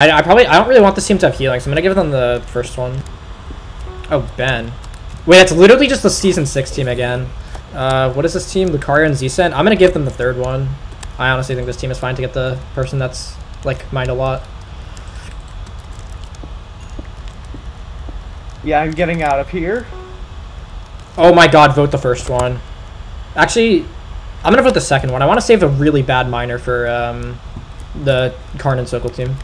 I, I probably I don't really want this team to have healing, so I'm gonna give them the first one. Oh Ben, wait, it's literally just the season six team again. Uh, what is this team? Lucario and Zcent. I'm gonna give them the third one. I honestly think this team is fine to get the person that's like mind a lot. Yeah, I'm getting out of here. Oh my god, vote the first one. Actually, I'm gonna vote the second one. I want to save a really bad miner for um, the Karn and Sokol team.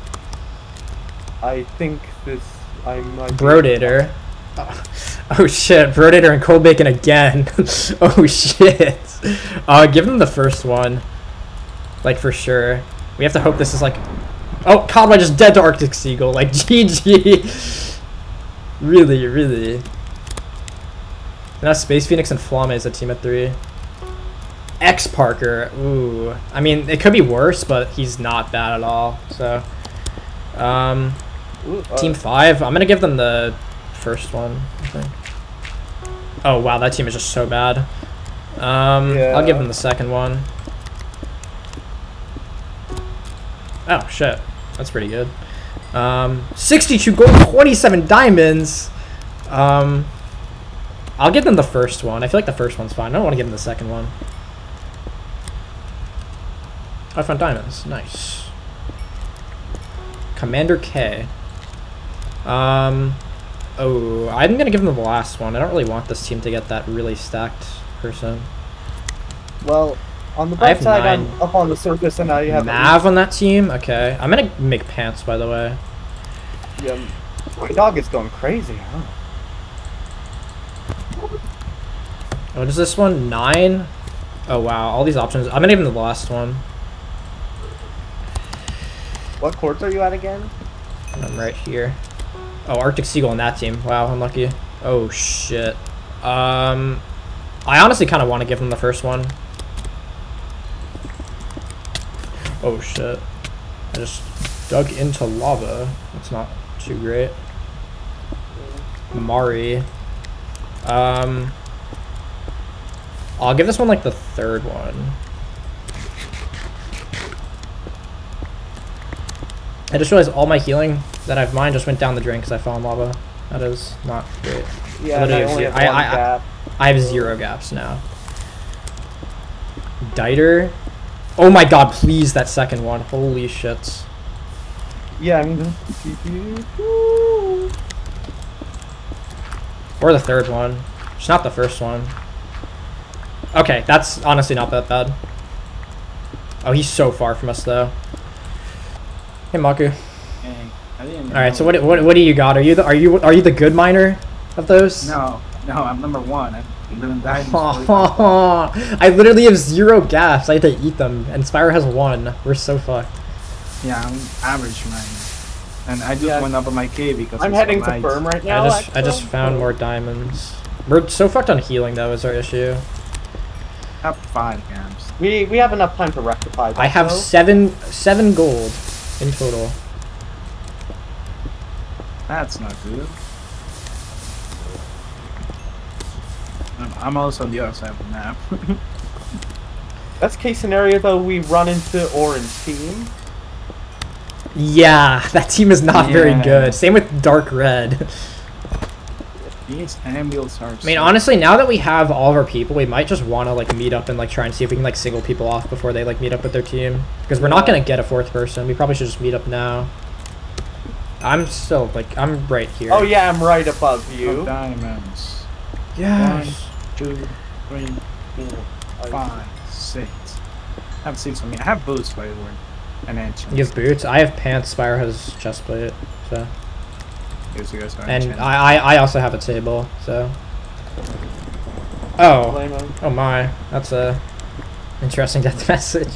I think this. I might. Brodator. Oh, oh shit, Brodator and Cold Bacon again. oh shit. Uh, give them the first one. Like for sure. We have to hope this is like. Oh, Codwell just dead to Arctic Seagull. Like GG. really, really. Now Space Phoenix and Flamme is a team at three. X Parker. Ooh. I mean, it could be worse, but he's not bad at all. So. Um. Ooh, uh, Team five. I'm gonna give them the first one. I think. Oh wow, that team is just so bad. Um, I'll give them the second one. Oh shit, that's pretty good. Um, 62 gold, 27 diamonds. Um, I'll give them the first one. I feel like the first one's fine. I don't want to give them the second one. I found diamonds. Nice. Commander K. Um, oh, I'm gonna give them the last one. I don't really want this team to get that really stacked person. Well, on the bright side, nine. I'm up on the surface, and now you have. Mav on that team. Okay, I'm gonna make pants by the way. Yeah, my dog is going crazy, huh? What is this one? Nine. Oh wow, all these options. I'm gonna give them the last one. What courts are you at again? I'm right here. Oh, Arctic Seagull on that team. Wow, unlucky. Oh shit. Um, I honestly kind of want to give them the first one. Oh shit. I just dug into lava. That's not too great. Mari. Um, I'll give this one like the third one. I just realized all my healing that I've mined just went down the drain because I fell in lava. That is not great. Yeah, and I only have I- one I- I- gap. I have zero gaps now. Diter. Oh my god, please, that second one. Holy shit. Yeah, I mean. Or the third one. It's not the first one. Okay, that's honestly not that bad. Oh, he's so far from us, though. Hey, Maku. Hey, I didn't All right, so what, what what do you got? Are you the are you are you the good miner of those? No, no, I'm number one. I'm living diamonds. I literally have zero gaps. I had to eat them, and Spyro has one. We're so fucked. yeah, I'm average miner. And I just Yeah. went up on my cave because I'm heading so to light. firm right I now. just I just found more diamonds. We're so fucked on healing though. Is our issue? I have five camps. We we have enough time to rectify. That, I have though. seven seven gold in total. That's not good. I'm, I'm also on the other side of the map. Best case scenario though, we run into orange team. Yeah, that team is not very good. Same with dark red. These ambules are. I mean, honestly, now that we have all of our people, we might just want to like meet up and like try and see if we can like single people off before they like meet up with their team. Because we're not gonna get a fourth person. We probably should just meet up now. I'm still like I'm right here. Oh yeah, I'm right above Of you. diamonds. Yes. Two, three, four, five, six. I have six on me. I have boots by the way. And enchant. You have boots. I have pants. Spire has chest plate. So Yes, you guys are and. I, I I also have a table. So. Oh. Oh my. That's a interesting death message.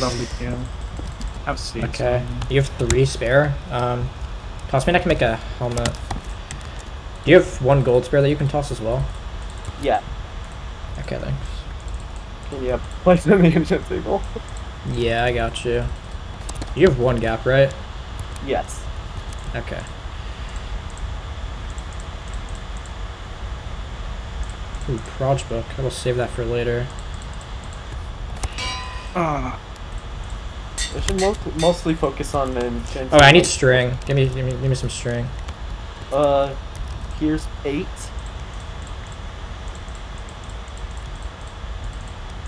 Lovely kill. I have six. Okay. on. You have three spare. Um, toss me and I can make a helmet. Do you have one gold spare that you can toss as well? Yeah. Okay, thanks. Can you place it in the enchant table? Yeah, I got you. You have one gap, right? Yes. Okay. Ooh, Proj book. I will save that for later. Ah, I should mo- mostly focus on the. Oh, I need string. Give me, give me, give me some string. Uh, here's eight.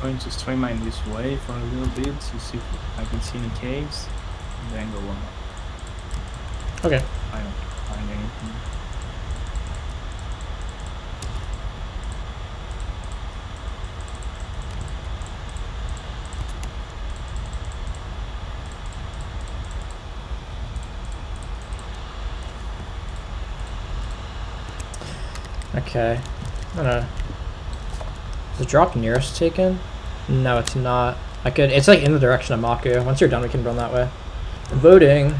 I'm going to swim mine this way for a little bit to see if I can see any caves. And then go on. Okay. I don't find anything. Okay. I'm gonna. Is the drop nearest taken? No, it's not. I could. It's like in the direction of Maku. Once you're done, we can run that way. Voting.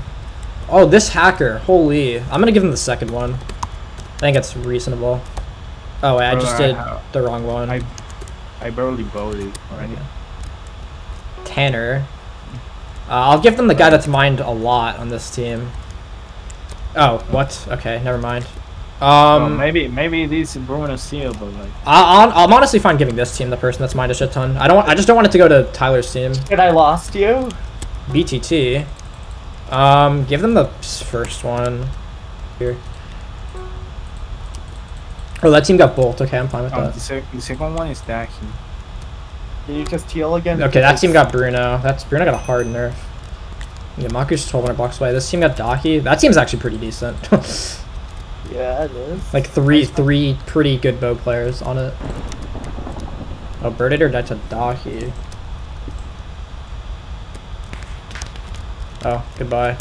Oh, this hacker. Holy. I'm gonna give him the second one. I think it's reasonable. Oh, wait, I just did the wrong one. I I barely voted already. Tanner. Uh, I'll give them the guy that's mined a lot on this team. Oh, what? Okay, never mind. Um, Um, maybe maybe this is Bruno Steel, but like I, I'll, I'm honestly fine giving this team the person that's mined a shit ton. I don't. Want, I just don't want it to go to Tyler's team. And I lost you. BTT. Um, give them the first one. Here. Oh, that team got bolt. Okay, I'm fine with um, that. the, sec- the second one is Daki. Can you just heal again? Okay, that team got Bruno. That's Bruno got a hard nerf. Yeah, Maku's 1200 blocks away. This team got Daki. That team's actually pretty decent. Yeah, it is. like three, three pretty good bow players on it. Oh, Birdator died to Daki. Oh, goodbye.